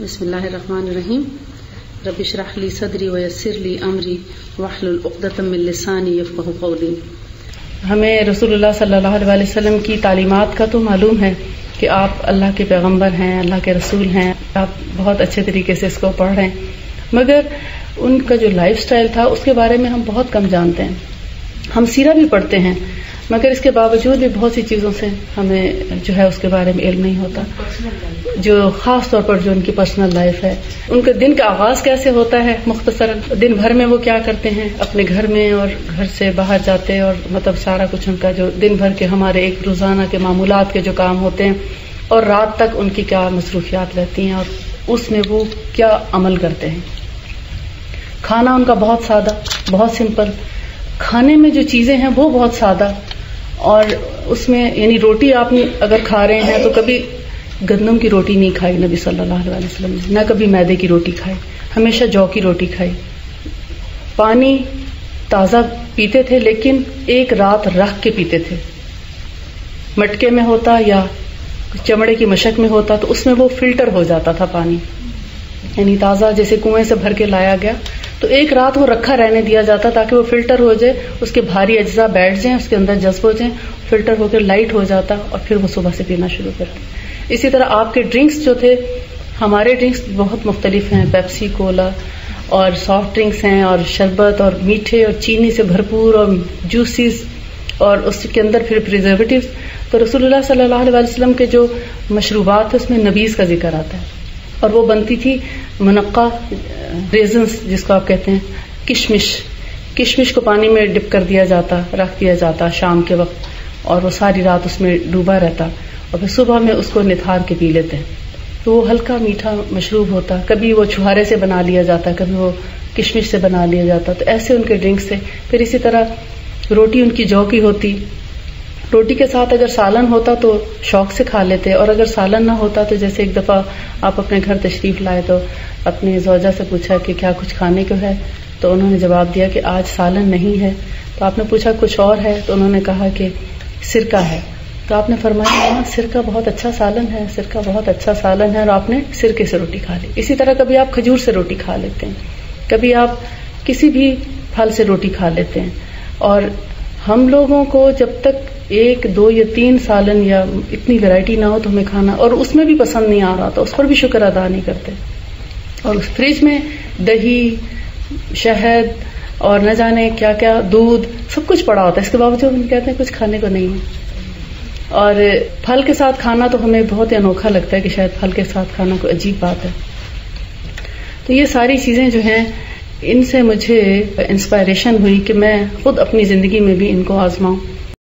बसमीम रबिशराहली सदरी वयसरली अमरी वाहलुलतमिलसानी यफ़ कौली। हमें रसूलुल्लाह सल्लल्लाहु अलैहि वसल्लम की तालीमात का तो मालूम है कि आप अल्लाह के पैगंबर हैं, अल्लाह के रसूल हैं, आप बहुत अच्छे तरीके से इसको पढ़ रहे हैं। मगर उनका जो लाइफ स्टाइल था, उसके बारे में हम बहुत कम जानते हैं। हम सीरा भी पढ़ते हैं, मगर इसके बावजूद भी बहुत सी चीज़ों से हमें जो है उसके बारे में इल्म नहीं होता। जो खास तौर पर जो उनकी पर्सनल लाइफ है, उनके दिन का आगाज़ कैसे होता है मुख्तसर दिन भर में वो क्या करते हैं? अपने घर में और घर से बाहर जाते हैं और मतलब सारा कुछ उनका जो दिन भर के हमारे एक रोज़ाना के मामूलात के जो काम होते हैं, और रात तक उनकी क्या मसरूफियात रहती हैं और उसमें वो क्या अमल करते हैं? खाना उनका बहुत सादा, बहुत सिंपल खाने में जो चीज़ें हैं वो बहुत सादा। और उसमें, यानी रोटी आप अगर खा रहे हैं तो कभी गंदम की रोटी नहीं खाई नबी सल्लल्लाहु अलैहि वसल्लम ने। न कभी मैदे की रोटी खाई, हमेशा जौ की रोटी खाई। पानी ताज़ा पीते थे, लेकिन एक रात रख के पीते थे। मटके में होता या चमड़े की मशक में होता तो उसमें वो फ़िल्टर हो जाता था पानी। यानी ताज़ा जैसे कुएँ से भर के लाया गया तो एक रात वो रखा रहने दिया जाता ताकि वो फ़िल्टर हो जाए, उसके भारी अज्जा बैठ जाए, उसके अंदर जज्ब हो जाए, फ़िल्टर होकर लाइट हो जाता और फिर वो सुबह से पीना शुरू करते। इसी तरह आपके ड्रिंक्स जो थे, हमारे ड्रिंक्स बहुत मुख्तलिफ़ हैं पेप्सी कोला और सॉफ्ट ड्रिंक्स हैं और शरबत और मीठे और चीनी से भरपूर और जूसिस और उसके अंदर फिर प्रिजर्वेटिव तो सल्लल्लाहु अलैहि वसल्लम के जो मशरूबात है, उसमें नबीज का ज़िक्र आता है। और वो बनती थी मनक्का रेजन्स जिसको आप कहते हैं, किशमिश। किशमिश को पानी में डिप कर दिया जाता, रख दिया जाता शाम के वक्त, और वो सारी रात उसमें डूबा रहता। और फिर सुबह में उसको निथार के पी लेते हैं। तो वो हल्का मीठा मशरूब होता। कभी वो छुहारे से बना लिया जाता, कभी वो किशमिश से बना लिया जाता। तो ऐसे उनके ड्रिंक्स थे। फिर इसी तरह रोटी उनकी जौ की होती रोटी के साथ अगर सालन होता तो शौक से खा लेते, और अगर सालन ना होता तो जैसे एक दफ़ा आप अपने घर तशरीफ़ लाए तो अपनी जोजा से पूछा कि क्या कुछ खाने को है तो उन्होंने जवाब दिया कि आज सालन नहीं है। तो आपने पूछा कुछ और है तो उन्होंने कहा कि सिरका है। तो आपने फरमाया हाँ सिरका बहुत अच्छा सालन है, सिरका बहुत अच्छा सालन है। और आपने सिरके से रोटी खा ली। इसी तरह कभी आप खजूर से रोटी खा लेते हैं, कभी आप किसी भी फल से रोटी खा लेते हैं। और हम लोगों को जब तक एक, दो या तीन सालन या इतनी वैरायटी ना हो तो हमें खाना, और उसमें भी पसंद नहीं आ रहा था, उस पर भी शुक्र अदा नहीं करते। और उस फ्रिज में दही, शहद, और न जाने क्या क्या दूध, सब कुछ पड़ा होता है। इसके बावजूद हम कहते हैं कुछ खाने को नहीं है। और फल के साथ खाना तो हमें बहुत ही अनोखा लगता है कि शायद फल के साथ खाना कोई अजीब बात है। तो ये सारी चीज़ें जो हैं, इनसे मुझे इंस्पायरेशन हुई कि मैं खुद अपनी ज़िंदगी में भी इनको आजमाऊं।